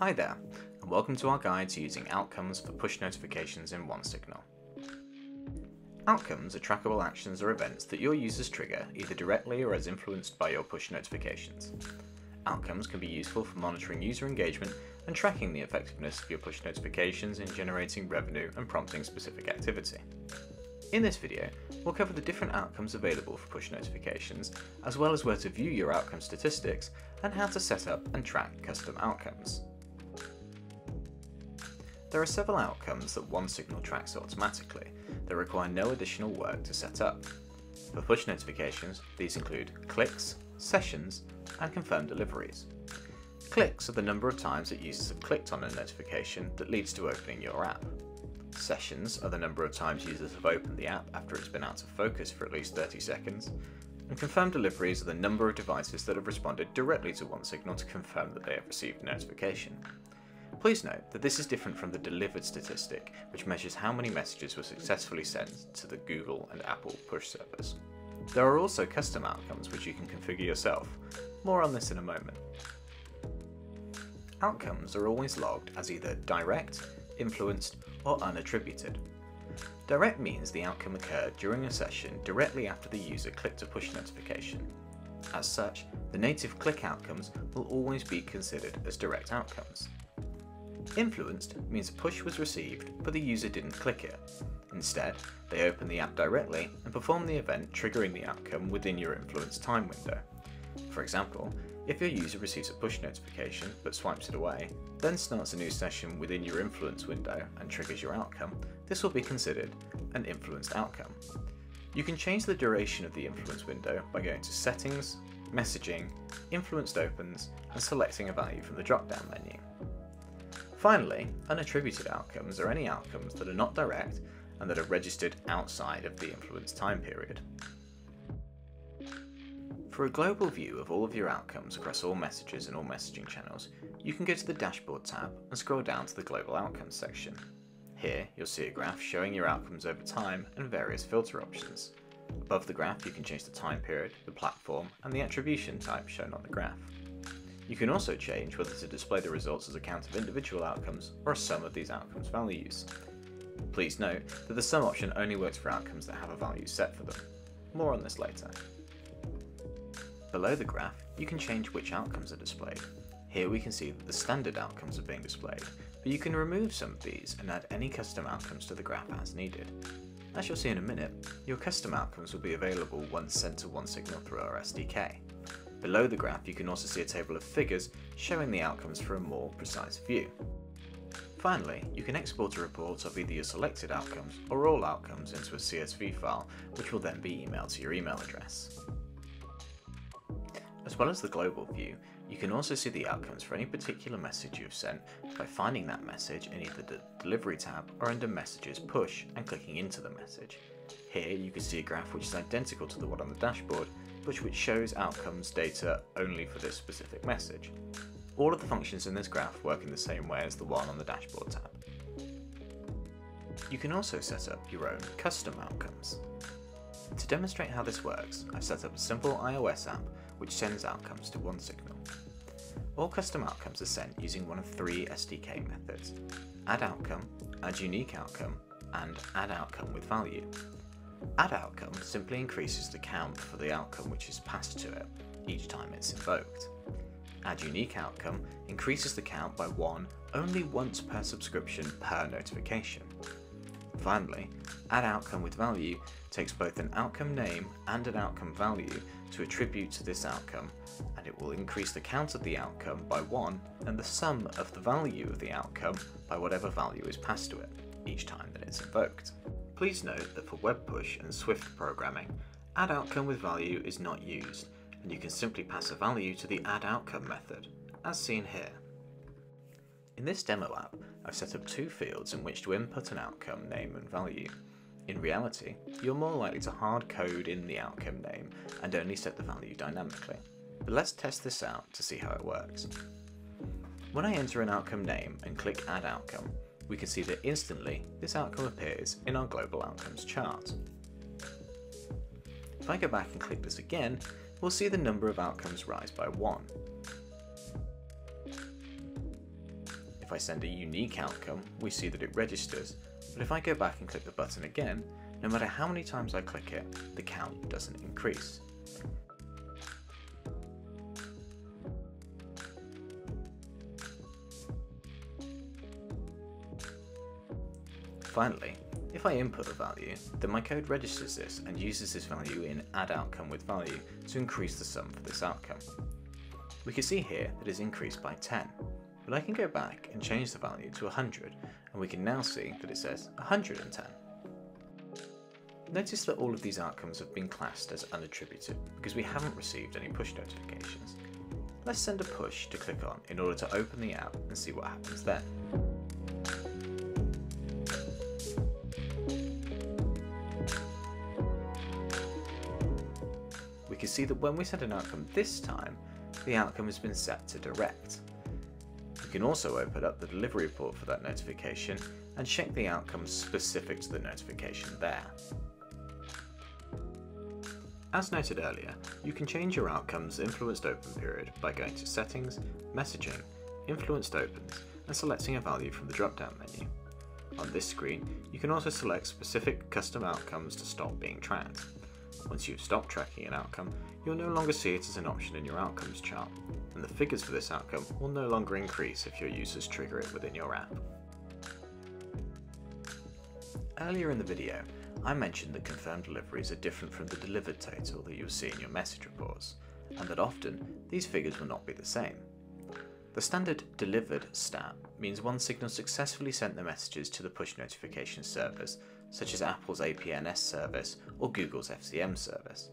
Hi there, and welcome to our guide to using outcomes for push notifications in OneSignal. Outcomes are trackable actions or events that your users trigger either directly or as influenced by your push notifications. Outcomes can be useful for monitoring user engagement and tracking the effectiveness of your push notifications in generating revenue and prompting specific activity. In this video, we'll cover the different outcomes available for push notifications, as well as where to view your outcome statistics and how to set up and track custom outcomes. There are several outcomes that OneSignal tracks automatically that require no additional work to set up. For push notifications, these include clicks, sessions, and confirmed deliveries. Clicks are the number of times that users have clicked on a notification that leads to opening your app. Sessions are the number of times users have opened the app after it's been out of focus for at least 30 seconds. And confirmed deliveries are the number of devices that have responded directly to OneSignal to confirm that they have received a notification. Please note that this is different from the delivered statistic, which measures how many messages were successfully sent to the Google and Apple push servers. There are also custom outcomes which you can configure yourself. More on this in a moment. Outcomes are always logged as either direct, influenced, or unattributed. Direct means the outcome occurred during a session directly after the user clicked a push notification. As such, the native click outcomes will always be considered as direct outcomes. Influenced means a push was received, but the user didn't click it. Instead, they open the app directly and perform the event triggering the outcome within your influence time window. For example, if your user receives a push notification but swipes it away, then starts a new session within your influence window and triggers your outcome, this will be considered an influenced outcome. You can change the duration of the influence window by going to Settings, Messaging, Influenced Opens, and selecting a value from the drop down menu. Finally, unattributed outcomes are any outcomes that are not direct and that are registered outside of the influence time period. For a global view of all of your outcomes across all messages and all messaging channels, you can go to the Dashboard tab and scroll down to the Global Outcomes section. Here, you'll see a graph showing your outcomes over time and various filter options. Above the graph, you can change the time period, the platform, and the attribution type shown on the graph. You can also change whether to display the results as a count of individual outcomes or a sum of these outcomes values. Please note that the sum option only works for outcomes that have a value set for them. More on this later. Below the graph, you can change which outcomes are displayed. Here we can see that the standard outcomes are being displayed, but you can remove some of these and add any custom outcomes to the graph as needed. As you'll see in a minute, your custom outcomes will be available once sent to OneSignal through our SDK. Below the graph you can also see a table of figures showing the outcomes for a more precise view. Finally, you can export a report of either your selected outcomes or all outcomes into a CSV file, which will then be emailed to your email address. As well as the global view, you can also see the outcomes for any particular message you've sent by finding that message in either the Delivery tab or under Messages Push and clicking into the message. Here you can see a graph which is identical to the one on the dashboard, but which shows outcomes data only for this specific message. All of the functions in this graph work in the same way as the one on the dashboard tab. You can also set up your own custom outcomes. To demonstrate how this works, I've set up a simple iOS app which sends outcomes to OneSignal. All custom outcomes are sent using one of three SDK methods, add outcome, add unique outcome, and add outcome with value. Add outcome simply increases the count for the outcome which is passed to it each time it's invoked. Add unique outcome increases the count by one only once per subscription per notification. Finally, add outcome with value takes both an outcome name and an outcome value to attribute to this outcome, and it will increase the count of the outcome by 1 and the sum of the value of the outcome by whatever value is passed to it, each time that it's invoked. Please note that for web push and Swift programming, add outcome with value is not used, and you can simply pass a value to the add outcome method, as seen here. In this demo app, I've set up two fields in which to input an outcome name and value. In reality, you're more likely to hard code in the outcome name and only set the value dynamically. But let's test this out to see how it works. When I enter an outcome name and click add outcome, we can see that instantly this outcome appears in our global outcomes chart. If I go back and click this again, we'll see the number of outcomes rise by 1. If I send a unique outcome, we see that it registers, but if I go back and click the button again, no matter how many times I click it, the count doesn't increase. Finally, if I input a value, then my code registers this and uses this value in add outcome with value to increase the sum for this outcome. We can see here that it's increased by 10, but I can go back and change the value to 100 and we can now see that it says 110. Notice that all of these outcomes have been classed as unattributed because we haven't received any push notifications. Let's send a push to click on in order to open the app and see what happens then. Can see that when we set an outcome this time, the outcome has been set to direct. You can also open up the delivery report for that notification and check the outcomes specific to the notification there. As noted earlier, you can change your outcome's influenced open period by going to Settings, Messaging, Influenced Opens, and selecting a value from the drop-down menu. On this screen, you can also select specific custom outcomes to stop being tracked. Once you've stopped tracking an outcome, you'll no longer see it as an option in your outcomes chart, and the figures for this outcome will no longer increase if your users trigger it within your app. Earlier in the video, I mentioned that confirmed deliveries are different from the delivered total that you'll see in your message reports, and that often these figures will not be the same. The standard delivered stat means OneSignal successfully sent the messages to the push notification servers such as Apple's APNS service or Google's FCM service.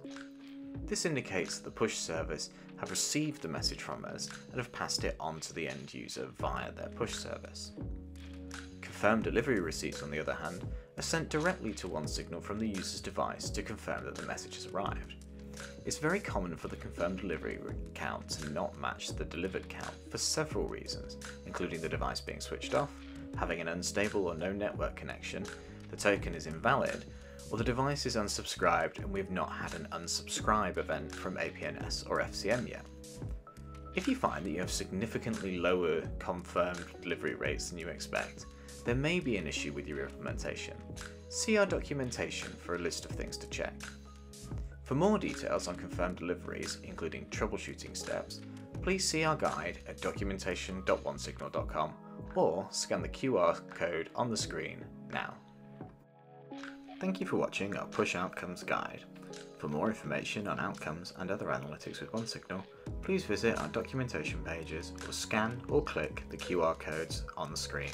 This indicates that the push service have received the message from us and have passed it on to the end user via their push service. Confirmed delivery receipts, on the other hand, are sent directly to OneSignal from the user's device to confirm that the message has arrived. It's very common for the confirmed delivery count to not match the delivered count for several reasons, including the device being switched off, having an unstable or no network connection, the token is invalid, or the device is unsubscribed and we've not had an unsubscribe event from APNS or FCM yet. If you find that you have significantly lower confirmed delivery rates than you expect, there may be an issue with your implementation. See our documentation for a list of things to check. For more details on confirmed deliveries, including troubleshooting steps, please see our guide at documentation.onesignal.com or scan the QR code on the screen now. Thank you for watching our Push Outcomes guide. For more information on outcomes and other analytics with OneSignal, please visit our documentation pages or scan or click the QR codes on the screen.